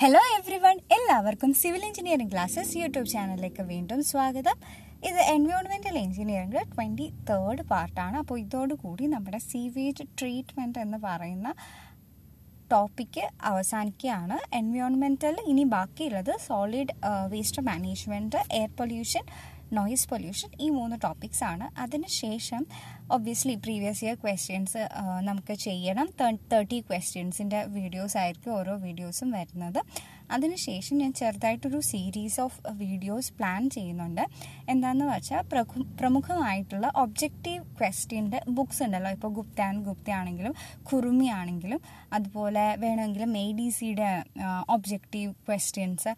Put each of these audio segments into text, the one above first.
Hello everyone എല്ലാവർക്കും civil engineering classes YouTube ചാനലിലേക്ക് വീണ്ടും സ്വാഗതം. ഇത് എൻവയോൺമെന്റൽ എഞ്ചിനീയറിംഗ് ട്വന്റി തേർഡ് പാർട്ടാണ് അപ്പോൾ ഇതോടുകൂടി നമ്മുടെ സീവേജ് ട്രീറ്റ്മെന്റ് എന്ന് പറയുന്ന ടോപ്പിക്ക് അവസാനിക്കുകയാണ്. എൻവയോൺമെന്റൽ ഇനി ബാക്കിയുള്ളത് solid waste management air pollution noise pollution ഈ മൂന്ന് ടോപ്പിക്സ് ആണ്. അതിനുശേഷം ഒബ്വിയസ്ലി പ്രീവിയസ് ഇയർ ക്വസ്റ്റ്യൻസ് നമുക്ക് ചെയ്യണം. തേർട്ടി ക്വസ്റ്റ്യൻസിന്റെ വീഡിയോസ് ആയിരിക്കും ഓരോ വീഡിയോസും വരുന്നത്. അതിനുശേഷം ഞാൻ ചെറുതായിട്ടൊരു സീരീസ് ഓഫ് വീഡിയോസ് പ്ലാൻ ചെയ്യുന്നുണ്ട്. എന്താണെന്ന് വെച്ചാൽ പ്രമുഖമായിട്ടുള്ള ഒബ്ജക്റ്റീവ് ക്വസ്റ്റ്യന്റെ ബുക്സ് ഉണ്ടല്ലോ. ഇപ്പോൾ ഗുപ്ത ആൻഡ് ഗുപ്ത ആണെങ്കിലും കുറുമി ആണെങ്കിലും അതുപോലെ വേണമെങ്കിൽ സിയുടെ ഒബ്ജക്റ്റീവ് ക്വസ്റ്റ്യൻസ്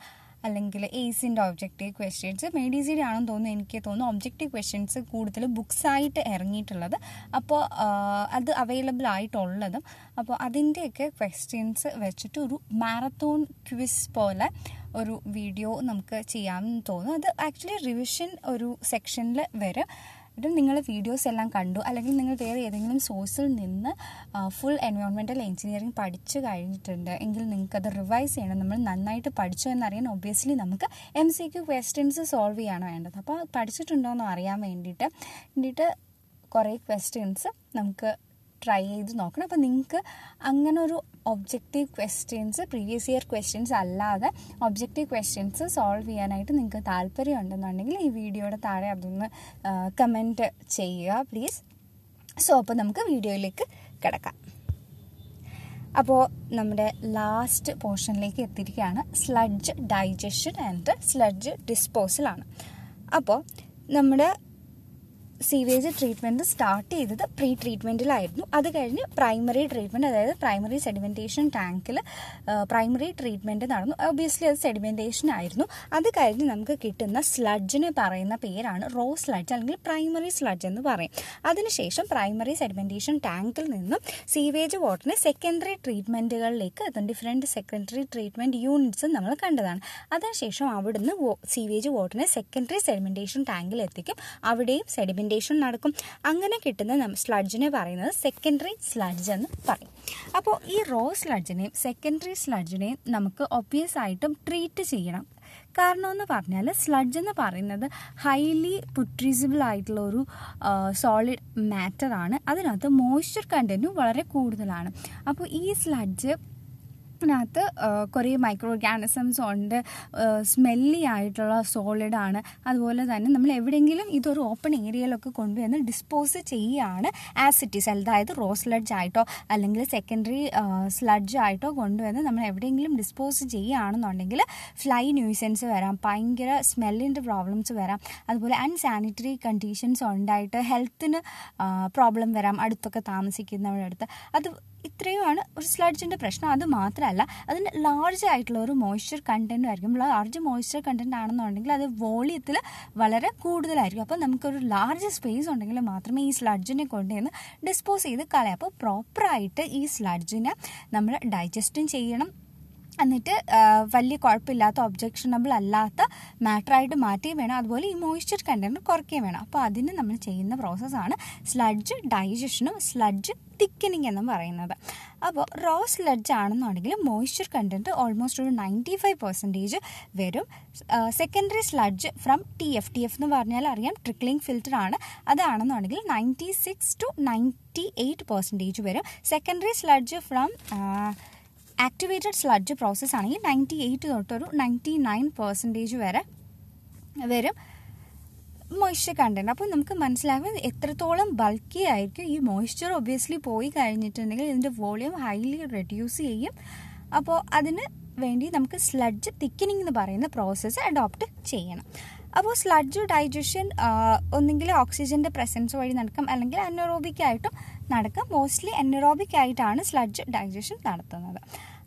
അല്ലെങ്കിൽ എയ്സിന്റെ ഒബ്ജക്റ്റീവ് ക്വസ്റ്റ്യൻസ് മെഡിസിയുടെ ആണെന്ന് തോന്നുന്നു എനിക്ക് തോന്നുന്നു ഒബ്ജക്റ്റീവ് ക്വസ്റ്റ്യൻസ് കൂടുതൽ ബുക്സായിട്ട് ഇറങ്ങിയിട്ടുള്ളത്. അപ്പോൾ അത് അവൈലബിൾ ആയിട്ടുള്ളതും. അപ്പോൾ അതിന്റെയൊക്കെ ക്വസ്റ്റ്യൻസ് വെച്ചിട്ട് ഒരു മാരത്തോൺ ക്വിസ് പോലെ ഒരു വീഡിയോ നമുക്ക് ചെയ്യാമെന്ന് തോന്നുന്നു. അത് ആക്ച്വലി റിവിഷൻ ഒരു സെക്ഷനിൽ വരും. എന്നിട്ട് നിങ്ങൾ വീഡിയോസ് എല്ലാം കണ്ടു അല്ലെങ്കിൽ നിങ്ങൾ വേറെ ഏതെങ്കിലും സോഴ്സിൽ നിന്ന് ഫുൾ എൻവയോൺമെന്റൽ എഞ്ചിനീയറിംഗ് പഠിച്ചു കഴിഞ്ഞിട്ടുണ്ട് എങ്കിൽ നിങ്ങൾക്കത് റിവൈസ് ചെയ്യണം. നമ്മൾ നന്നായിട്ട് പഠിച്ചു എന്നറിയാൻ ഒബ്വിയസ്ലി നമുക്ക് M C Q questions solve ചെയ്യാണ് വേണ്ടത്. അപ്പോൾ പഠിച്ചിട്ടുണ്ടോ എന്ന് അറിയാൻ വേണ്ടിയിട്ട് വേണ്ടിയിട്ട് കുറേ ക്വസ്റ്റ്യൻസ് നമുക്ക് ട്രൈ ചെയ്ത് നോക്കണം. അപ്പോൾ നിങ്ങൾക്ക് അങ്ങനെ ഒരു objective questions previous year questions അല്ലാതെ ഒബ്ജക്റ്റീവ് ക്വസ്റ്റ്യൻസ് സോൾവ് ചെയ്യാനായിട്ട് നിങ്ങൾക്ക് താല്പര്യം ഉണ്ടെന്നുണ്ടെങ്കിൽ ഈ വീഡിയോയുടെ താഴെ അതൊന്ന് കമന്റ് ചെയ്യുക പ്ലീസ് സോ അപ്പോൾ നമുക്ക് വീഡിയോയിലേക്ക് കിടക്കാം. അപ്പോൾ നമ്മുടെ ലാസ്റ്റ് പോർഷനിലേക്ക് എത്തിയിരിക്കുകയാണ്. സ്ലഡ്ജ് ഡൈജഷൻ ആൻഡ് സ്ലഡ്ജ് ഡിസ്പോസലാണ് അപ്പോൾ നമ്മുടെ സീവേജ് ട്രീറ്റ്മെന്റ് സ്റ്റാർട്ട് ചെയ്തത് പ്രീ ട്രീറ്റ്മെന്റിലായിരുന്നു അത് കഴിഞ്ഞ് പ്രൈമറി ട്രീറ്റ്മെന്റ് അതായത് പ്രൈമറി സെഡിമെന്റേഷൻ ടാങ്കിൽ പ്രൈമറി ട്രീറ്റ്മെന്റ് നടന്നു. ഒബിയസ്ലി അത് സെഡിമെന്റേഷൻ ആയിരുന്നു. അത് കഴിഞ്ഞ് നമുക്ക് കിട്ടുന്ന സ്ലഡ്ജിന് പറയുന്ന പേരാണ് റോ സ്ലഡ്ജ് അല്ലെങ്കിൽ പ്രൈമറി സ്ലഡ്ജ് എന്ന് പറയും. അതിനുശേഷം പ്രൈമറി സെഡിമെന്റേഷൻ ടാങ്കിൽ നിന്നും സീവേജ് വാട്ടറിനെ സെക്കൻഡറി ട്രീറ്റ്മെന്റുകളിലേക്ക് എത്തും ഡിഫറെന്റ് സെക്കൻഡറി ട്രീറ്റ്മെന്റ് യൂണിറ്റ്സ് നമ്മൾ കണ്ടതാണ്. അതിനുശേഷം അവിടുന്ന് സീവേജ് വാട്ടറിനെ സെക്കൻഡറി സെഡിമെന്റേഷൻ ടാങ്കിൽ എത്തിക്കും. അവിടെയും സെഡിമെന്റ് സെഡിമെന്റേഷൻ നടക്കും. അങ്ങനെ കിട്ടുന്ന നമ്മൾ സ്ലഡ്ജിനെ പറയുന്നത് സെക്കൻഡറി സ്ലഡ്ജ് എന്ന് പറയും. അപ്പോൾ ഈ റോ സ്ലഡ്ജിനെയും സെക്കൻഡറി സ്ലഡ്ജിനെയും നമുക്ക് ഒബ്വിയസ് ആയിട്ടും ട്രീറ്റ് ചെയ്യണം. കാരണം എന്ന് പറഞ്ഞാൽ സ്ലഡ്ജ് എന്ന് പറയുന്നത് ഹൈലി പുട്രീസിബിൾ ആയിട്ടുള്ള ഒരു സോളിഡ് മാറ്റർ ആണ്. അതിനകത്ത് മോയ്സ്ചർ കണ്ടന്റും വളരെ കൂടുതലാണ്. അപ്പോൾ ഈ സ്ലഡ്ജ് അതിനകത്ത് കുറേ മൈക്രോ ഓർഗാനിസംസ് ഉണ്ട് സ്മെല്ലി ആയിട്ടുള്ള സോളിഡാണ് അതുപോലെ തന്നെ നമ്മൾ എവിടെയെങ്കിലും ഇതൊരു ഓപ്പൺ ഏരിയയിലൊക്കെ കൊണ്ടുവന്ന് ഡിസ്പോസ് ചെയ്യുകയാണ് ആസിറ്റീസ് അതായത് റോ സ്ലഡ്ജ് ആയിട്ടോ അല്ലെങ്കിൽ സെക്കൻഡറി സ്ലഡ്ജ് ആയിട്ടോ കൊണ്ടുവന്ന് നമ്മൾ എവിടെയെങ്കിലും ഡിസ്പോസ് ചെയ്യുകയാണെന്നുണ്ടെങ്കിൽ ഫ്ലൈ ന്യൂസൻസ് വരാം ഭയങ്കര സ്മെല്ലിന്റെ പ്രോബ്ലംസ് വരാം. അതുപോലെ അൺസാനിറ്ററി കണ്ടീഷൻസ് ഉണ്ടായിട്ട് ഹെൽത്തിന് പ്രോബ്ലം വരാം അടുത്തൊക്കെ താമസിക്കുന്നവരുടെ അടുത്ത്. അത് ഇത്രയുമാണ് ഒരു സ്ലഡ്ജിന്റെ പ്രശ്നം. അത് മാത്രമല്ല അതിന് ലാർജ് ആയിട്ടുള്ള ഒരു മോയ്സ്ചർ കണ്ടന്റും ആയിരിക്കും. ലാർജ് മോയ്സ്ചർ കണ്ടന്റ് ആണെന്നുണ്ടെങ്കിൽ അത് വോളിയത്തിൽ വളരെ കൂടുതലായിരിക്കും. അപ്പോൾ നമുക്കൊരു ലാർജ് സ്പേസ് ഉണ്ടെങ്കിൽ മാത്രമേ ഈ സ്ലഡ്ജിനെ കൊണ്ടുവന്ന് ഡിസ്പോസ് ചെയ്ത് കളയാം. അപ്പോൾ പ്രോപ്പറായിട്ട് ഈ സ്ലഡ്ജിനെ നമ്മൾ ഡൈജസ്റ്റും ചെയ്യണം. എന്നിട്ട് വലിയ കുഴപ്പമില്ലാത്ത ഒബ്ജക്ഷണബിൾ അല്ലാത്ത മാറ്ററായിട്ട് മാറ്റുകയും വേണം. അതുപോലെ ഈ മോയ്സ്ചർ കണ്ടന്റ് കുറയ്ക്കുകയും വേണം. അപ്പോൾ അതിന് നമ്മൾ ചെയ്യുന്ന പ്രോസസ്സാണ് സ്ലഡ്ജ് ഡൈജഷനും സ്ലഡ്ജ് തിക്കനിങ് എന്ന് പറയുന്നത്. അപ്പോൾ റോസ് സ്ലഡ്ജ് ആണെന്നുണ്ടെങ്കിൽ മോയ്സ്ചർ കണ്ടന്റ് ഓൾമോസ്റ്റ് ഒരു നയന്റി ഫൈവ് പെർസെന്റേജ് വരും secondary sludge from T F T F എന്ന് പറഞ്ഞാൽ അറിയാം ട്രിക്ലിംഗ് ഫിൽറ്റർ ആണ്. അതാണെന്നുണ്ടെങ്കിൽ ninety six to ninety eight percentage വരും secondary sludge from activated sludge process ആണെങ്കിൽ നയന്റി എയ്റ്റ് തൊട്ടൊരു നയന്റി നയൻ പെർസെന്റേജ് വരെ വരും. മോയ്സ്ചർ കണ്ടന്റ് അപ്പോൾ നമുക്ക് മനസ്സിലാകും എത്രത്തോളം ബൾക്കി ആയിരിക്കും. ഈ മോയ്സ്ചർ ഒബ്വിയസ്ലി പോയി കഴിഞ്ഞിട്ടുണ്ടെങ്കിൽ ഇതിന്റെ വോളിയം ഹൈലി റെഡ്യൂസ് ചെയ്യും. അപ്പോൾ അതിന് വേണ്ടി നമുക്ക് സ്ലഡ്ജ് തിക്കനിങ് എന്ന് പറയുന്ന പ്രോസസ്സ് അഡോപ്റ്റ് ചെയ്യണം. അപ്പോൾ സ്ലഡ്ജ് ഡൈജഷൻ ഒന്നുകിൽ ഓക്സിജന്റെ പ്രസൻസ് വഴി നടക്കും. അല്ലെങ്കിൽ അനറോബിക് ആയിട്ടും നടക്കും. മോസ്റ്റ്ലി അനറോബിക് ആയിട്ടാണ് സ്ലഡ്ജ് ഡൈജഷൻ നടത്തുന്നത്.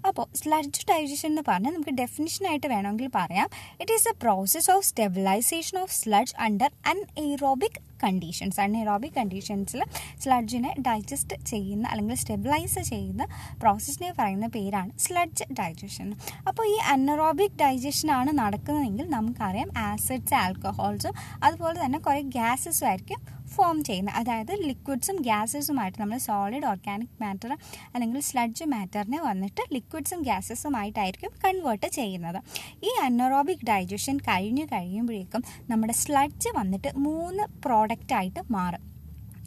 അപ്പോൾ സ്ലഡ്ജ് ഡൈജഷൻ എന്ന് പറഞ്ഞാൽ നമുക്ക് ഡെഫിനിഷനായിട്ട് വേണമെങ്കിൽ പറയാം. It is a process of stabilisation of sludge under anaerobic conditions anaerobic കണ്ടീഷൻസിൽ സ്ലഡ്ജിനെ ഡൈജസ്റ്റ് ചെയ്യുന്ന അല്ലെങ്കിൽ സ്റ്റെബിലൈസ് ചെയ്യുന്ന പ്രോസസ്സിനെ പറയുന്ന പേരാണ് സ്ലഡ്ജ് ഡൈജഷൻ അപ്പോൾ ഈ അനറോബിക് ഡൈജഷൻ ആണ് നടക്കുന്നതെങ്കിൽ നമുക്കറിയാം ആസിഡ്സ് ആൽക്കഹോൾസും അതുപോലെ തന്നെ കുറേ ഗ്യാസസും ആയിരിക്കും ഫോം ചെയ്യുന്നത് അതായത് ലിക്വിഡ്സും ഗ്യാസസുമായിട്ട് നമ്മൾ സോളിഡ് ഓർഗാനിക് മാറ്റർ അല്ലെങ്കിൽ സ്ലഡ്ജ് മാറ്ററിനെ വന്നിട്ട് ലിക്വിഡ്സും ഗ്യാസസുമായിട്ടായിരിക്കും കൺവേർട്ട് ചെയ്യുന്നത്. ഈ അനറോബിക് ഡൈജഷൻ കഴിഞ്ഞു കഴിയുമ്പോഴേക്കും നമ്മുടെ സ്ലഡ്ജ് വന്നിട്ട് മൂന്ന് പ്രോഡക്റ്റായിട്ട് മാറും.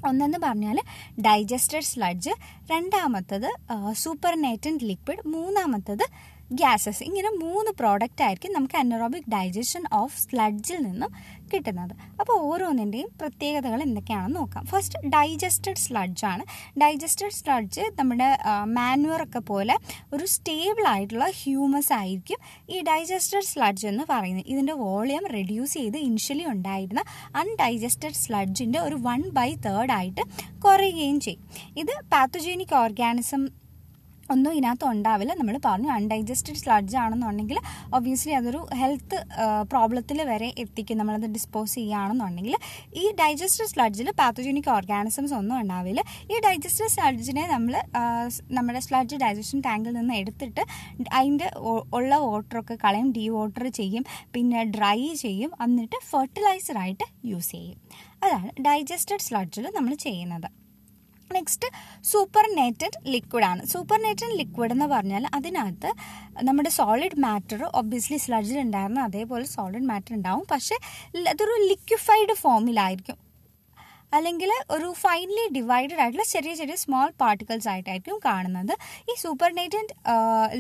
ഒന്നെന്ന് പറഞ്ഞാൽ ഡൈജസ്റ്റഡ് സ്ലഡ്ജ് രണ്ടാമത്തത് സൂപ്പർനേറ്റന്റ് ലിക്വിഡ് മൂന്നാമത്തത് ഗ്യാസസ് ഇങ്ങനെ മൂന്ന് പ്രോഡക്റ്റ് ആയിരിക്കും നമുക്ക് അനറോബിക് ഡൈജഷൻ ഓഫ് സ്ലഡ്ജിൽ നിന്നും കിട്ടുന്നത്. അപ്പോൾ ഓരോന്നിന്റെയും പ്രത്യേകതകൾ എന്തൊക്കെയാണെന്ന് നോക്കാം. ഫസ്റ്റ് ഡൈജസ്റ്റഡ് സ്ലഡ്ജ് ആണ്. ഡൈജസ്റ്റഡ് സ്ലഡ്ജ് നമ്മുടെ മാനുവറൊക്കെ പോലെ ഒരു സ്റ്റേബിൾ ആയിട്ടുള്ള ഹ്യൂമസ് ആയിരിക്കും ഈ ഡൈജസ്റ്റഡ് സ്ലഡ്ജ് എന്ന് പറയുന്നത്. ഇതിന്റെ വോളിയം റെഡ്യൂസ് ചെയ്ത് ഇനിഷ്യലി ഉണ്ടായിരുന്ന അൺഡൈജസ്റ്റഡ് സ്ലഡ്ജിന്റെ ഒരു വൺ ബൈ തേർഡ് ആയിട്ട് കുറയുകയും ചെയ്യും. ഇത് പാത്തോജീനിക് ഓർഗാനിസം ഒന്നും ഇതിനകത്ത് ഉണ്ടാവില്ല. നമ്മൾ പറഞ്ഞു അൺഡൈജസ്റ്റഡ് സ്ലഡ്ജ് ആണെന്നുണ്ടെങ്കിൽ ഒബ്വിയസ്ലി അതൊരു ഹെൽത്ത് പ്രോബ്ലത്തിൽ വരെ എത്തിക്കും. നമ്മളത് ഡിസ്പോസ് ചെയ്യുകയാണെന്നുണ്ടെങ്കിൽ ഈ ഡൈജസ്റ്റഡ് സ്ലഡ്ജിൽ പാത്തോജനിക് ഓർഗാനിസംസ് ഒന്നും ഉണ്ടാവില്ല. ഈ ഡൈജസ്റ്റഡ് സ്ലഡ്ജിനെ നമ്മൾ നമ്മുടെ സ്ലഡ്ജ് ഡൈജഷൻ ടാങ്കിൽ നിന്ന് എടുത്തിട്ട് അതിന്റെ ഉള്ള വാട്ടറൊക്കെ കളയും ഡീ വാട്ടർ ചെയ്യും പിന്നെ ഡ്രൈ ചെയ്യും എന്നിട്ട് ഫെർട്ടിലൈസറായിട്ട് യൂസ് ചെയ്യും. അതാണ് ഡൈജസ്റ്റഡ് സ്ലഡ്ജിൽ നമ്മൾ ചെയ്യുന്നത്. നെക്സ്റ്റ് സൂപ്പർ നേറ്റഡ് ലിക്വിഡ് ആണ്. സൂപ്പർ നേറ്റഡ് ലിക്വിഡ് എന്ന് പറഞ്ഞാൽ അതിനകത്ത് നമ്മുടെ സോളിഡ് മാറ്റർ ഒബ്വിയസ്ലി സ്ലഡ്ജിൽ ഉണ്ടായിരുന്നു അതേപോലെ സോളിഡ് മാറ്റർ ഉണ്ടാവും. പക്ഷേ അതൊരു ലിക്വിഫൈഡ് ഫോമിലായിരിക്കും അല്ലെങ്കിൽ ഒരു ഫൈനലി ഡിവൈഡഡ് ആയിട്ടുള്ള ചെറിയ ചെറിയ സ്മോൾ പാർട്ടിക്കിൾസ് ആയിട്ടായിരിക്കും കാണുന്നത്. ഈ സൂപ്പർ നേറ്റഡ്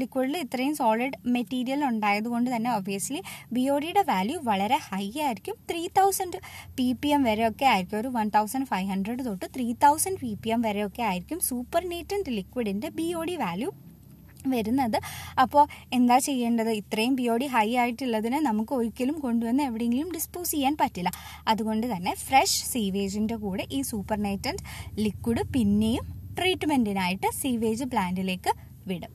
ലിക്വിഡിൽ ഇത്രയും സോളിഡ് മെറ്റീരിയൽ ഉണ്ടായതുകൊണ്ട് തന്നെ ഒബിയസ്ലി ബി ഒ ഡിയുടെ വാല്യൂ വളരെ ഹൈ ആയിരിക്കും. Three thousand P P M വരെയൊക്കെ ആയിരിക്കും. ഒരു വൺ തൗസൻഡ് ഫൈവ് ഹൺഡ്രഡ് തൊട്ട് three thousand P P M വരെയൊക്കെ ആയിരിക്കും സൂപ്പർ നേറ്റഡ് ലിക്വിഡിന്റെ ബി ഒ ഡി വാല്യൂ വരുന്നത്. അപ്പോൾ എന്താ ചെയ്യേണ്ടത്? ഇത്രയും ബിയോഡി ഹൈ ആയിട്ടുള്ളതിനെ നമുക്ക് ഒരിക്കലും കൊണ്ടുവന്ന് എവിടെയെങ്കിലും ഡിസ്പോസ് ചെയ്യാൻ പറ്റില്ല. അതുകൊണ്ട് തന്നെ ഫ്രഷ് സീവേജിന്റെ കൂടെ ഈ സൂപ്പർ നൈറ്റന്റ് ലിക്വിഡ് പിന്നെയും ട്രീറ്റ്മെന്റിനായിട്ട് സീവേജ് പ്ലാന്റിലേക്ക് വിടും.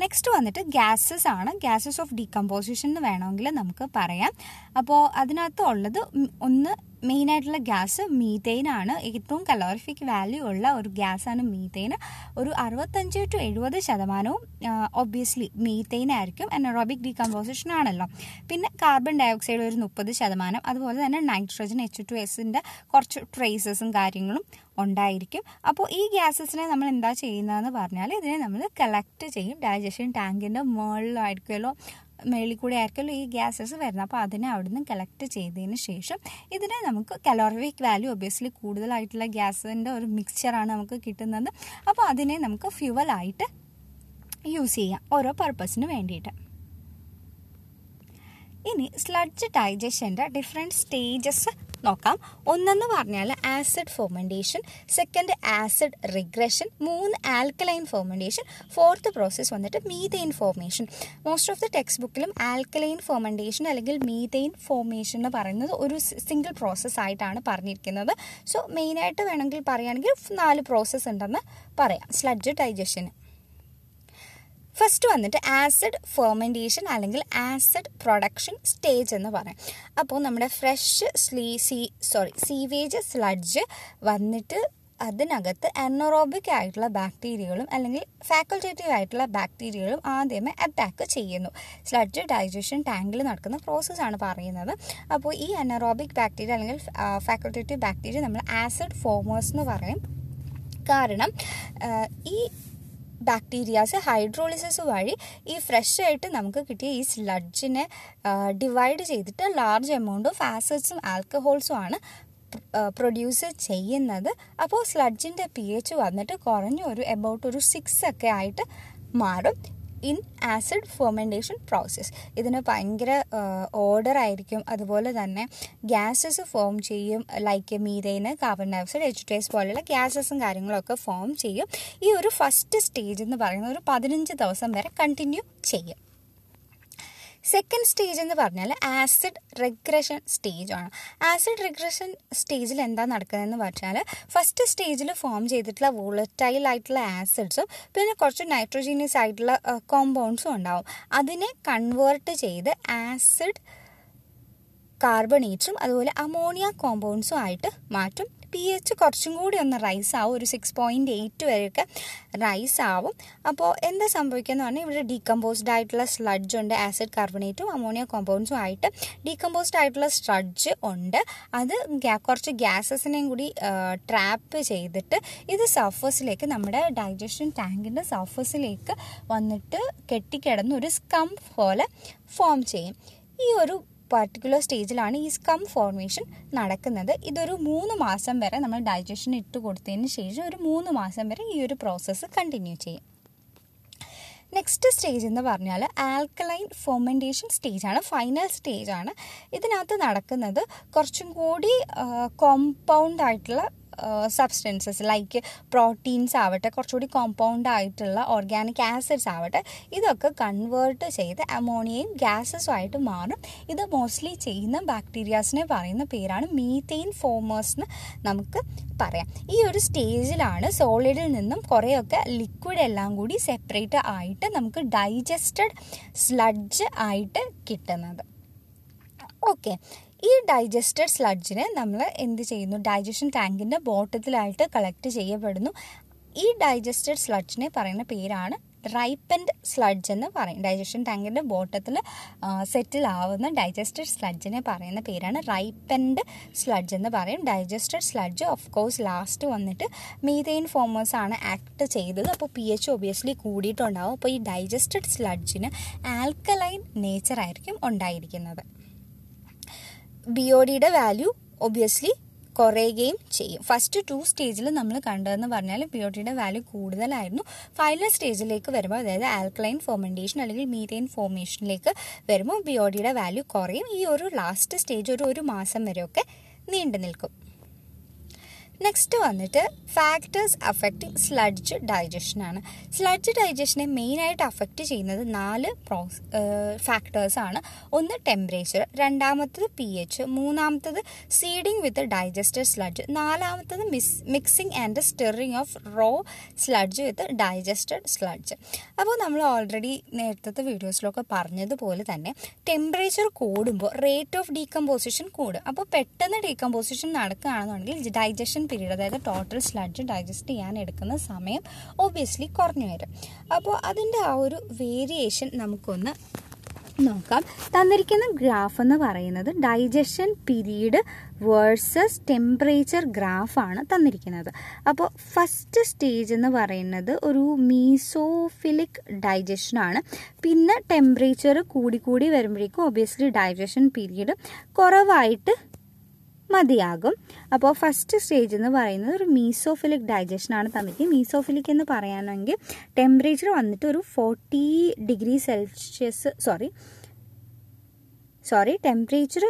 നെക്സ്റ്റ് വന്നിട്ട് ഗ്യാസസ് ആണ്. ഗ്യാസസ് ഓഫ് ഡീകമ്പോസിഷൻ എന്ന് വേണമെങ്കിൽ നമുക്ക് പറയാം. അപ്പോൾ അതിനകത്ത് ഉള്ളത് ഒന്ന് മെയിനായിട്ടുള്ള ഗ്യാസ് മീതെയിൻ ആണ് ഏറ്റവും കലോറിഫിക് വാല്യൂ ഉള്ള ഒരു ഗ്യാസാണ് മീതെയിൻ ഒരു അറുപത്തഞ്ച് ടു എഴുപത് ശതമാനവും ഒബ്വിയസ്ലി മീതെയിൻ ആയിരിക്കും അനറോബിക് ഡീകമ്പോസിഷൻ ആണല്ലോ. പിന്നെ കാർബൺ ഡയോക്സൈഡ് ഒരു മുപ്പത് ശതമാനം. അതുപോലെ തന്നെ നൈട്രജൻ എച്ച് ടു എസിന്റെ കുറച്ച് ട്രേസസും കാര്യങ്ങളും ഉണ്ടായിരിക്കും. അപ്പോൾ ഈ ഗ്യാസസിനെ നമ്മൾ എന്താ ചെയ്യുന്നതെന്ന് പറഞ്ഞാൽ ഇതിനെ നമ്മൾ കളക്ട് ചെയ്യും. ഡൈജഷൻ ടാങ്കിന്റെ മുകളിലായിരിക്കുമല്ലോ. മേളിൽ കൂടെ ആയിരിക്കുമല്ലോ ഈ ഗ്യാസസ് വരുന്നത്. അപ്പോൾ അതിനെ അവിടുന്ന് കളക്ട് ചെയ്തതിന് ശേഷം ഇതിനെ നമുക്ക് കലോറിഫിക് വാല്യൂ ഒബിയസ്ലി കൂടുതലായിട്ടുള്ള ഗ്യാസിന്റെ ഒരു മിക്സ്ചറാണ് നമുക്ക് കിട്ടുന്നത്. അപ്പോൾ അതിനെ നമുക്ക് ഫ്യുവലായിട്ട് യൂസ് ചെയ്യാം ഓരോ പർപ്പസിന് വേണ്ടിയിട്ട്. ഇനി സ്ലഡ്ജ് ഡൈജഷന്റെ ഡിഫറെന്റ് സ്റ്റേജസ് നോക്കാം. ഒന്നെന്ന് പറഞ്ഞാൽ acid fermentation second acid regression മൂന്ന് ആൽക്കലൈൻ ഫെർമെന്റേഷൻ ഫോർത്ത് പ്രോസസ്സ് വന്നിട്ട് methane formation most of the text ബുക്കിലും alkaline fermentation അല്ലെങ്കിൽ മീതെയിൻ ഫോർമേഷൻ എന്ന് പറയുന്നത് ഒരു സിംഗിൾ പ്രോസസ്സ് ആയിട്ടാണ് പറഞ്ഞിരിക്കുന്നത്. സോ മെയിനായിട്ട് വേണമെങ്കിൽ പറയുകയാണെങ്കിൽ നാല് പ്രോസസ്സ് ഉണ്ടെന്ന് പറയാം. സ്ലഡ്ജ് ഡൈജഷന് ഫസ്റ്റ് വന്നിട്ട് ആസിഡ് ഫെർമെന്റേഷൻ അല്ലെങ്കിൽ ആസിഡ് പ്രൊഡക്ഷൻ സ്റ്റേജ് എന്ന് പറയും. അപ്പോൾ നമ്മുടെ ഫ്രഷ് സ്ലീ സീ സോറി സീവേജ് സ്ലഡ്ജ് വന്നിട്ട് അതിനകത്ത് അനറോബിക് ആയിട്ടുള്ള ബാക്ടീരിയകളും അല്ലെങ്കിൽ ഫാക്കൾറ്റേറ്റീവ് ആയിട്ടുള്ള ബാക്ടീരിയകളും ആദ്യമേ അറ്റാക്ക് ചെയ്യുന്നു. സ്ലഡ്ജ് ഡൈജഷൻ ടാങ്കിൽ നടക്കുന്ന പ്രോസസ്സാണ് പറയുന്നത്. അപ്പോൾ ഈ അനറോബിക് ബാക്ടീരിയ അല്ലെങ്കിൽ ഫാക്കൾറ്റേറ്റീവ് ബാക്ടീരിയ നമ്മൾ ആസിഡ് ഫോമേഴ്സ് എന്ന് പറയും. കാരണം ഈ ബാക്ടീരിയാസ് ഹൈഡ്രോളിസിസ് വഴി ഈ ഫ്രഷ് ആയിട്ട് നമുക്ക് കിട്ടിയ ഈ സ്ലഡ്ജിനെ ഡിവൈഡ് ചെയ്തിട്ട് ലാർജ് എമൗണ്ട് ഓഫ് ആസിഡ്സും ആൽക്കഹോൾസും ആണ് പ്രൊഡ്യൂസ് ചെയ്യുന്നത്. അപ്പോൾ സ്ലഡ്ജിന്റെ പി എച്ച് വന്നിട്ട് കുറഞ്ഞ ഒരു എബൌട്ട് ഒരു സിക്സ് ഒക്കെ ആയിട്ട് മാറും. ഇൻ ആസിഡ് ഫെർമെന്റേഷൻ പ്രോസസ്സ് ഇതിന് ഭയങ്കര ഓർഡർ ആയിരിക്കും. അതുപോലെ തന്നെ ഗ്യാസസ് ഫോം ചെയ്യും like മീതൈന് carbon dioxide H two S പോലെയുള്ള ഗ്യാസസും കാര്യങ്ങളൊക്കെ ഫോം ചെയ്യും. ഈ ഒരു ഫസ്റ്റ് സ്റ്റേജ് എന്ന് പറയുന്നത് ഒരു പതിനഞ്ച് ദിവസം വരെ കണ്ടിന്യൂ ചെയ്യും. സെക്കൻഡ് സ്റ്റേജ് എന്ന് പറഞ്ഞാൽ ആസിഡ് റിഗ്രഷൻ സ്റ്റേജ് ആണ്. ആസിഡ് റിഗ്രഷൻ സ്റ്റേജിൽ എന്താ നടക്കുന്നതെന്ന് പറഞ്ഞാൽ ഫസ്റ്റ് സ്റ്റേജിൽ ഫോം ചെയ്തിട്ടുള്ള വോളറ്റൈൽ ആയിട്ടുള്ള ആസിഡ്സും പിന്നെ കുറച്ച് നൈട്രോജീനിയസ് ആയിട്ടുള്ള കോമ്പൗണ്ട്സും ഉണ്ടാവും. അതിനെ കൺവേർട്ട് ചെയ്ത് ആസിഡ് കാർബണേറ്റ്സും അതുപോലെ അമോണിയ കോമ്പൗണ്ട്സും ആയിട്ട് മാറ്റും. പി എച്ച് കുറച്ചും കൂടി ഒന്ന് റൈസ് ആവും. ഒരു സിക്സ് പോയിന്റ് എയ്റ്റ് വരെയൊക്കെ റൈസ് ആവും. അപ്പോൾ എന്താ സംഭവിക്കുന്നത് പറഞ്ഞാൽ ഇവിടെ ഡീകമ്പോസ്ഡ് ആയിട്ടുള്ള സ്ലഡ്ജ് ഉണ്ട്. ആസിഡ് കാർബണേറ്റും അമോണിയ കോമ്പൗണ്ട്സും ആയിട്ട് ഡീകമ്പോസ്ഡ് ആയിട്ടുള്ള സ്ലഡ്ജ് ഉണ്ട്. അത് കുറച്ച് ഗ്യാസസിനെയും കൂടി ട്രാപ്പ് ചെയ്തിട്ട് ഇത് സർഫസിലേക്ക് നമ്മുടെ ഡൈജഷൻ ടാങ്കിന്റെ സർഫസിലേക്ക് വന്നിട്ട് കെട്ടിക്കിടന്ന് ഒരു സ്കം പോലെ ഫോം ചെയ്യും. ഈ ഒരു പർട്ടിക്കുലർ സ്റ്റേജിലാണ് ഈ സ്കം ഫോർമേഷൻ നടക്കുന്നത്. ഇതൊരു മൂന്ന് മാസം വരെ നമ്മൾ ഡൈജഷൻ ഇട്ട് കൊടുത്തതിന് ശേഷം ഒരു മൂന്ന് മാസം വരെ ഈ ഒരു പ്രോസസ്സ് കണ്ടിന്യൂ ചെയ്യും. നെക്സ്റ്റ് സ്റ്റേജ് എന്ന് പറഞ്ഞാൽ ആൽക്കലൈൻ ഫെർമെന്റേഷൻ സ്റ്റേജാണ് ഫൈനൽ സ്റ്റേജാണ് ഇതിനകത്ത് നടക്കുന്നത് കുറച്ചും കൂടി കോമ്പൗണ്ട് ആയിട്ടുള്ള സബ്സ്റ്റൻസസ് ലൈക്ക് പ്രോട്ടീൻസ് ആവട്ടെ കുറച്ചുകൂടി കോമ്പൗണ്ട് ആയിട്ടുള്ള ഓർഗാനിക് ആസിഡ്സ് ആവട്ടെ ഇതൊക്കെ കൺവേർട്ട് ചെയ്ത് അമോണിയയും ഗ്യാസസും ആയിട്ട് മാറും. ഇത് മോസ്റ്റ്ലി ചെയ്യുന്ന ബാക്ടീരിയാസിനെ പറയുന്ന പേരാണ് മീതെയിൻ ഫോമേഴ്സ് എന്ന് നമുക്ക് പറയാം. ഈ ഒരു സ്റ്റേജിലാണ് സോളിഡിൽ നിന്നും കുറേയൊക്കെ ലിക്വിഡ് എല്ലാം കൂടി സെപ്പറേറ്റ് ആയിട്ട് നമുക്ക് ഡൈജസ്റ്റഡ് സ്ലഡ്ജ് ആയിട്ട് കിട്ടുന്നത്. ഓക്കെ ഈ ഡൈജസ്റ്റഡ് സ്ലഡ്ജിനെ നമ്മൾ എന്ത് ചെയ്യുന്നു? ഡൈജഷൻ ടാങ്കിന്റെ ബോട്ടത്തിലായിട്ട് കളക്ട് ചെയ്യപ്പെടുന്നു. ഈ ഡൈജസ്റ്റഡ് സ്ലഡ്ജിനെ പറയുന്ന പേരാണ് റൈപ്പൻഡ് സ്ലഡ്ജ് എന്ന് പറയും. ഡൈജഷൻ ടാങ്കിന്റെ ബോട്ടത്തിൽ സെറ്റിൽ ആവുന്ന ഡൈജസ്റ്റഡ് സ്ലഡ്ജിനെ പറയുന്ന പേരാണ് റൈപ്പൻഡ് സ്ലഡ്ജ് എന്ന് പറയും. Digested sludge of course last വന്നിട്ട് മീതെയിൻ ഫോമേഴ്സ് ആണ് ആക്ട് ചെയ്തത്. അപ്പോൾ പി എച്ച് ഒബിയസ്ലി കൂടിയിട്ടുണ്ടാവും. അപ്പോൾ ഈ ഡൈജസ്റ്റഡ് സ്ലഡ്ജിന് ആൽക്കലൈൻ നേച്ചറായിരിക്കും ഉണ്ടായിരിക്കുന്നത്. ബി ഒ ഡിയുടെ വാല്യൂ ഒബിയസ്ലി കുറയുകയും ചെയ്യും. ഫസ്റ്റ് ടു സ്റ്റേജിൽ നമ്മൾ കണ്ടതെന്ന് പറഞ്ഞാൽ ബി ഒ ടിയുടെ വാല്യൂ കൂടുതലായിരുന്നു. ഫൈനൽ സ്റ്റേജിലേക്ക് വരുമ്പോൾ അതായത് ആൽക്കലൈൻ ഫോർമെന്റേഷൻ അല്ലെങ്കിൽ മീതെയിൻ ഫോമേഷനിലേക്ക് വരുമ്പോൾ ബി ഒ ഡിയുടെ വാല്യൂ കുറയും. ഈ ഒരു ലാസ്റ്റ് സ്റ്റേജ് ഒരു ഒരു മാസം വരെയൊക്കെ നീണ്ടു നിൽക്കും നെക്സ്റ്റ് വന്നിട്ട് ഫാക്ടേഴ്സ് അഫക്റ്റിംഗ് സ്ലഡ്ജ് ഡൈജഷനാണ് സ്ലഡ്ജ് ഡൈജഷനെ മെയിനായിട്ട് അഫക്റ്റ് ചെയ്യുന്നത് നാല് പ്രോസ് ഫാക്ടേഴ്സാണ് ഒന്ന് ടെമ്പറേച്ചർ രണ്ടാമത്തത് പി എച്ച് മൂന്നാമത്തത് സീഡിങ് വിത്ത് ഡൈജസ്റ്റഡ് സ്ലഡ്ജ് നാലാമത്തത് miss mixing and stirring of raw sludge with digested sludge അപ്പോൾ നമ്മൾ ഓൾറെഡി നേരത്തെ വീഡിയോസിലൊക്കെ പറഞ്ഞതുപോലെ തന്നെ ടെമ്പറേച്ചർ കൂടുമ്പോൾ റേറ്റ് ഓഫ് ഡീകമ്പോസിഷൻ കൂടും. അപ്പോൾ പെട്ടെന്ന് ഡീകമ്പോസിഷൻ നടക്കുകയാണെന്നുണ്ടെങ്കിൽ ഡൈജഷൻ പീരീഡ് അതായത് ടോട്ടൽ സ്ലഡ്ജ് ഡൈജസ്റ്റ് ചെയ്യാൻ എടുക്കുന്ന സമയം ഒബ്വിയസ്ലി കുറഞ്ഞു വരും. അപ്പോൾ അതിന്റെ ആ ഒരു വേരിയേഷൻ നമുക്കൊന്ന് നോക്കാം. തന്നിരിക്കുന്ന ഗ്രാഫ് എന്ന് പറയുന്നത് ഡൈജഷൻ പീരീഡ് വേഴ്സസ് ടെമ്പറേച്ചർ ഗ്രാഫാണ് തന്നിരിക്കുന്നത്. അപ്പോൾ ഫസ്റ്റ് സ്റ്റേജ് എന്ന് പറയുന്നത് ഒരു മീസോഫിലിക് ഡൈജഷനാണ് പിന്നെ ടെമ്പറേച്ചർ കൂടി കൂടി വരുമ്പോഴേക്കും ഒബിയസ്ലി ഡൈജഷൻ പീരീഡ് കുറവായിട്ട് മതിയാകും. അപ്പോൾ ഫസ്റ്റ് സ്റ്റേജ് എന്ന് പറയുന്നത് ഒരു മീസോഫിലിക് ഡൈജഷൻ ആണ് തന്നിരിക്കുന്നത് മീസോഫിലിക് എന്ന് പറയാനെങ്കിൽ ടെമ്പറേച്ചർ വന്നിട്ട് ഒരു forty degree Celsius sorry sorry temperature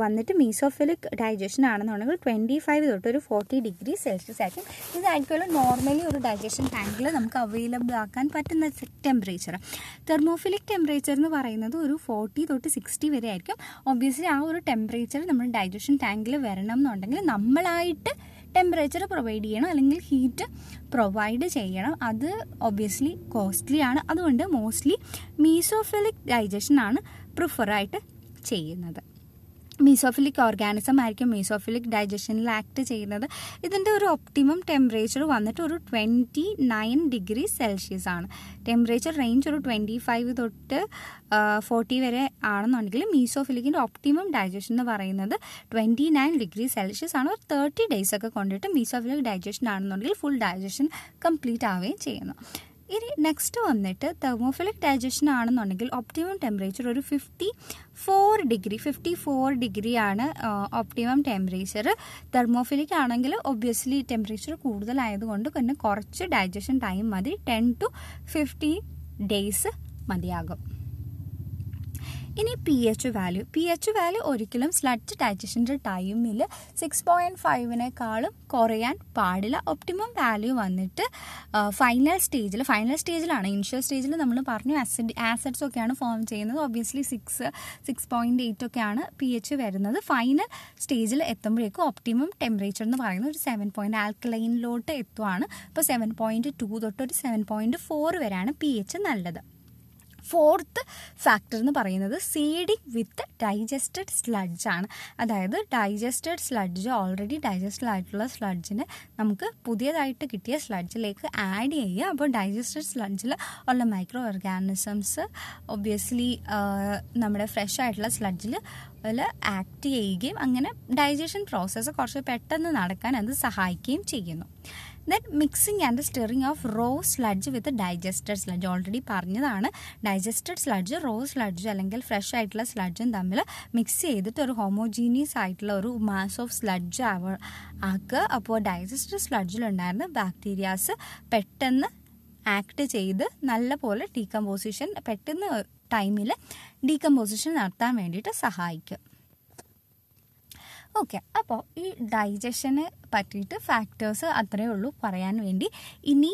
വന്നിട്ട് മീസോഫിലിക് ഡൈജഷൻ ആണെന്നുണ്ടെങ്കിൽ ട്വന്റി ഫൈവ് തൊട്ട് ഒരു ഫോർട്ടി ഡിഗ്രി സെൽഷ്യസ് ആയിരിക്കും. ഇതായിരിക്കുമല്ലോ നോർമലി ഒരു ഡൈജഷൻ ടാങ്കിൽ നമുക്ക് അവൈലബിൾ ആക്കാൻ പറ്റുന്ന ടെമ്പറേച്ചർ തെർമോഫിലിക് ടെമ്പറേച്ചർ എന്ന് പറയുന്നത് ഒരു ഫോർട്ടി തൊട്ട് സിക്സ്റ്റി വരെ ആയിരിക്കും. ഒബ്വിയസ്ലി ആ ഒരു ടെമ്പറേച്ചർ നമ്മൾ ഡൈജഷൻ ടാങ്കിൽ വരണം എന്നുണ്ടെങ്കിൽ നമ്മളായിട്ട് ടെമ്പറേച്ചർ പ്രൊവൈഡ് ചെയ്യണം അല്ലെങ്കിൽ ഹീറ്റ് പ്രൊവൈഡ് ചെയ്യണം. അത് ഒബ്വിയസ്ലി കോസ്റ്റ്ലി ആണ്. അതുകൊണ്ട് മോസ്റ്റ്ലി മീസോഫിലിക് ഡൈജഷൻ ആണ് പ്രിഫറായിട്ട് ചെയ്യുന്നത്. മീസോഫിലിക് ഓർഗാനിസം ആയിരിക്കും മീസോഫിലിക് ഡൈജഷനിൽ ആക്ട് ചെയ്യുന്നത്. ഇതിന്റെ ഒരു ഒപ്റ്റിമം ടെമ്പറേച്ചർ വന്നിട്ട് ഒരു ട്വന്റി നയൻ ഡിഗ്രി സെൽഷ്യസ് ആണ്. ടെമ്പറേച്ചർ റേഞ്ച് ഒരു ട്വന്റി ഫൈവ് തൊട്ട് ഫോർട്ടി വരെ ആണെന്നുണ്ടെങ്കിൽ മീസോഫിലിക്കിന്റെ ഒപ്റ്റിമം ഡൈജഷൻ എന്ന് പറയുന്നത് ട്വന്റി നയൻ ഡിഗ്രി സെൽഷ്യസ് ആണ്. ഒരു തേർട്ടി ഡേയ്സ് ഒക്കെ കൊണ്ടിട്ട് മീസോഫിലിക് ഡൈജഷൻ ആണെന്നുണ്ടെങ്കിൽ ഫുൾ ഡൈജഷൻ കംപ്ലീറ്റ് ആവുകയും ചെയ്യുന്നു. ഇനി നെക്സ്റ്റ് വന്നിട്ട് തെർമോഫിലിക് ഡൈജഷൻ ആണെന്നുണ്ടെങ്കിൽ ഒപ്റ്റിമം ടെമ്പറേച്ചർ ഒരു fifty four degree fifty four ഡിഗ്രിയാണ് ഒപ്റ്റിമം ടെമ്പറേച്ചർ തെർമോഫിലിക് ആണെങ്കിൽ ഒബ്വിയസ്ലി ടെമ്പറേച്ചർ കൂടുതലായതുകൊണ്ട് പിന്നെ കുറച്ച് ഡൈജഷൻ ടൈം മതി. ടെൻ ടു ഫിഫ്റ്റീൻ ഡേയ്സ് മതിയാകും. ഇനി P H value P H value ഒരിക്കലും സ്ലഡ്ജ് ഡൈജഷന്റെ ടൈമിൽ സിക്സ് പോയിന്റ് ഫൈവിനേക്കാളും കുറയാൻ പാടില്ല. ഒപ്റ്റിമം വാല്യൂ വന്നിട്ട് ഫൈനൽ സ്റ്റേജിൽ ഫൈനൽ സ്റ്റേജിലാണ് ഇനിഷ്യൽ സ്റ്റേജിൽ നമ്മൾ പറഞ്ഞു ആസിഡ് ആസിഡ്സ് ഒക്കെയാണ് ഫോം ചെയ്യുന്നത്. Obviously six six point eight ഒക്കെയാണ് പി എച്ച് വരുന്നത് ഫൈനൽ സ്റ്റേജിൽ എത്തുമ്പോഴേക്കും ഒപ്റ്റിമം ടെമ്പറേച്ചർ എന്ന് പറയുന്നത് ഒരു സെവൻ പോയിന്റ് ആൽക്കലൈനിലോട്ട് എത്തുവാണ്. ഇപ്പോൾ സെവൻ പോയിന്റ് ടു തൊട്ട് ഒരു സെവൻ പോയിന്റ് ഫോർ വരെയാണ് പി എച്ച് നല്ലത്. ഫോർത്ത് ഫാക്ടർ എന്ന് പറയുന്നത് സീഡിങ് വിത്ത് ഡൈജസ്റ്റഡ് സ്ലഡ്ജ് ആണ്. അതായത് ഡൈജസ്റ്റഡ് സ്ലഡ്ജ് ഓൾറെഡി ഡൈജസ്റ്റഡ് ആയിട്ടുള്ള സ്ലഡ്ജിന് നമുക്ക് പുതിയതായിട്ട് കിട്ടിയ സ്ലഡ്ജിലേക്ക് ആഡ് ചെയ്യുക. അപ്പോൾ ഡൈജസ്റ്റഡ് സ്ലഡ്ജിൽ ഉള്ള മൈക്രോ ഓർഗാനിസംസ് ഒബ്വിയസ്ലി നമ്മുടെ ഫ്രഷ് ആയിട്ടുള്ള സ്ലഡ്ജിൽ ആക്ട് ചെയ്യുകയും അങ്ങനെ ഡൈജഷൻ പ്രോസസ്സ് കുറച്ച് പെട്ടെന്ന് നടക്കാൻ അത് സഹായിക്കുകയും ചെയ്യുന്നു. Then mixing and stirring of raw sludge with digested sludge already പറഞ്ഞതാണ്. ഡൈജസ്റ്റഡ് സ്ലഡ്ജ് റോ സ്ലഡ്ജ് അല്ലെങ്കിൽ ഫ്രഷ് ആയിട്ടുള്ള സ്ലഡ്ജും തമ്മിൽ മിക്സ് ചെയ്തിട്ട് ഒരു ഹോമോജീനിയസ് ആയിട്ടുള്ള ഒരു മാസ് ഓഫ് സ്ലഡ്ജ് ആവ ആക്കുക. അപ്പോൾ ഡൈജസ്റ്റഡ് സ്ലഡ്ജിലുണ്ടായിരുന്ന ബാക്ടീരിയാസ് പെട്ടെന്ന് ആക്ട് ചെയ്ത് നല്ല പോലെ ഡീകമ്പോസിഷൻ പെട്ടെന്ന് ടൈമിൽ ഡീകമ്പോസിഷൻ നടത്താൻ വേണ്ടിയിട്ട് സഹായിക്കും. ഓക്കെ. അപ്പോൾ ഈ ഡൈജഷന് പറ്റിയിട്ട് ഫാക്ടേഴ്സ് അത്രയേ ഉള്ളൂ പറയാൻ വേണ്ടി. ഇനി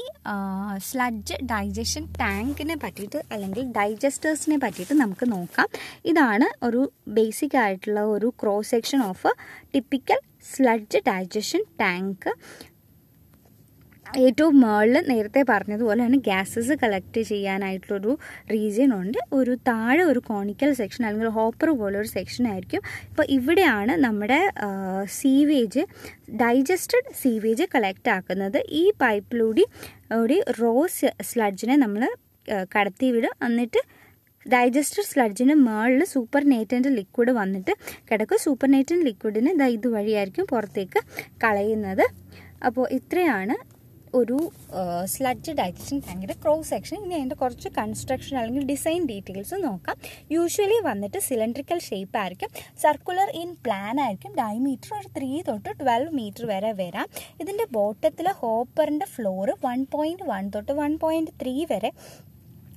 സ്ലഡ്ജ് ഡൈജഷൻ ടാങ്കിനെ പറ്റിയിട്ട് അല്ലെങ്കിൽ ഡൈജസ്റ്റേഴ്സിനെ പറ്റിയിട്ട് നമുക്ക് നോക്കാം. ഇതാണ് ഒരു ബേസിക് ആയിട്ടുള്ള ഒരു cross section of typical sludge digestion tank ഏറ്റവും മുകളിൽ നേരത്തെ പറഞ്ഞതുപോലെ തന്നെ ഗ്യാസസ് കളക്ട് ചെയ്യാനായിട്ടുള്ളൊരു റീജിയൻ ഉണ്ട്. ഒരു താഴെ ഒരു കോണിക്കൽ സെക്ഷൻ അല്ലെങ്കിൽ ഹോപ്പർ പോലെ ഒരു സെക്ഷൻ ആയിരിക്കും. ഇപ്പോൾ ഇവിടെയാണ് നമ്മുടെ സീവേജ് ഡൈജസ്റ്റഡ് സീവേജ് കളക്ട് ആക്കുന്നത്. ഈ പൈപ്പിലൂടെ ഒരു റോസ് സ്ലഡ്ജിനെ നമ്മൾ കടത്തി വിടും എന്നിട്ട് ഡൈജസ്റ്റഡ് സ്ലഡ്ജിന് മുകളിൽ സൂപ്പർ നേറ്റന്റ് ലിക്വിഡ് വന്നിട്ട് കിടക്കും. സൂപ്പർ നേറ്റന്റ് ലിക്വിഡിന് ഇതാ ഇതുവഴിയായിരിക്കും പുറത്തേക്ക് കളയുന്നത്. അപ്പോൾ ഇത്രയാണ് ഒരു സ്ലഡ്ജ് ഡൈജഷൻ ടാങ്കിന്റെ ക്രോസ് സെക്ഷൻ ഇനി അതിന്റെ കുറച്ച് കൺസ്ട്രക്ഷൻ അല്ലെങ്കിൽ ഡിസൈൻ ഡീറ്റെയിൽസ് നോക്കാം. യൂഷ്വലി വന്നിട്ട് സിലിണ്ട്രിക്കൽ ഷേപ്പ് ആയിരിക്കും. സർക്കുലർ ഇൻ പ്ലാൻ ആയിരിക്കും. ഡയമീറ്റർ ഒരു ത്രീ തൊട്ട് ട്വൽവ് മീറ്റർ വരെ വരാം. ഇതിന്റെ ബോട്ടത്തിൽ ഹോപ്പറിന്റെ ഫ്ലോറ് വൺ പോയിന്റ് വൺ തൊട്ട് വൺ പോയിന്റ് ത്രീ വരെ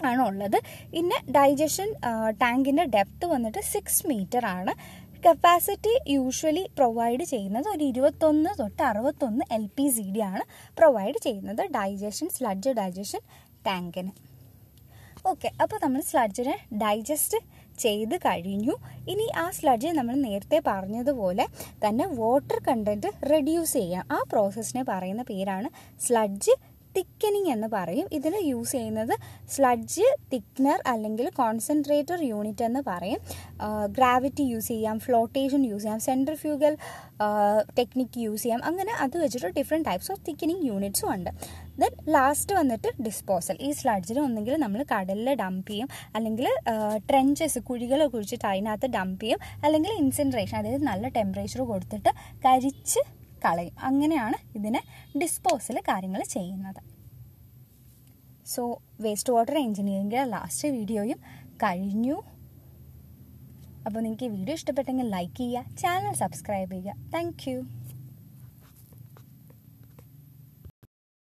ആണുള്ളത്. പിന്നെ ഡൈജഷൻ ടാങ്കിന്റെ ഡെപ്ത് വന്നിട്ട് സിക്സ് മീറ്റർ ആണ്. കപ്പാസിറ്റി യൂഷ്വലി പ്രൊവൈഡ് ചെയ്യുന്നത് ഒരു ഇരുപത്തൊന്ന് തൊട്ട് അറുപത്തൊന്ന് എൽ പി സി ഡി ആണ് പ്രൊവൈഡ് ചെയ്യുന്നത് ഡൈജഷൻ സ്ലഡ്ജ് ഡൈജഷൻ ടാങ്കിന് ഓക്കെ അപ്പോൾ നമ്മൾ സ്ലഡ്ജിനെ ഡൈജസ്റ്റ് ചെയ്ത് കഴിഞ്ഞു. ഇനി ആ സ്ലഡ്ജ് നമ്മൾ നേരത്തെ പറഞ്ഞതുപോലെ തന്നെ വാട്ടർ കണ്ടന്റ് റെഡ്യൂസ് ചെയ്യാം. ആ പ്രോസസ്സിനെ പറയുന്ന പേരാണ് സ്ലഡ്ജ് തിക്കനിങ് എന്ന് പറയും. ഇതിൽ യൂസ് ചെയ്യുന്നത് സ്ലഡ്ജ് തിക്നർ അല്ലെങ്കിൽ കോൺസെൻട്രേറ്റർ യൂണിറ്റ് എന്ന് പറയും. ഗ്രാവിറ്റി യൂസ് ചെയ്യാം ഫ്ലോട്ടേഷൻ യൂസ് ചെയ്യാം സെൻട്രൽ ഫ്യൂഗൽ ടെക്നിക്ക് യൂസ് ചെയ്യാം. അങ്ങനെ അത് വെച്ചിട്ട് ഡിഫറെന്റ് ടൈപ്സ് ഓഫ് തിക്കനിങ് യൂണിറ്റ്സും ഉണ്ട്. ദെൻ ലാസ്റ്റ് വന്നിട്ട് ഡിസ്പോസൽ ഈ സ്ലഡ്ജിൽ ഒന്നെങ്കിൽ നമ്മൾ കടലിൽ ഡംപ് ചെയ്യും. അല്ലെങ്കിൽ ട്രെഞ്ചസ് കുഴികൾ കുഴിച്ചിട്ട് അതിനകത്ത് ഡംപ് ചെയ്യും. അല്ലെങ്കിൽ ഇൻസെൻട്രേഷൻ അതായത് നല്ല ടെമ്പറേച്ചർ കൊടുത്തിട്ട് കരിച്ച് കളയും. അങ്ങനെയാണ് ഇതിനെ ഡിസ്പോസൽ കാര്യങ്ങൾ ചെയ്യുന്നത്. സോ വേസ്റ്റ് വാട്ടർ എഞ്ചിനീയറിംഗിന്റെ ലാസ്റ്റ് വീഡിയോയും കഴിഞ്ഞു. അപ്പോൾ നിങ്ങൾക്ക് ഈ വീഡിയോ ഇഷ്ടപ്പെട്ടെങ്കിൽ ലൈക്ക് ചെയ്യുക ചാനൽ സബ്സ്ക്രൈബ് ചെയ്യുക. താങ്ക്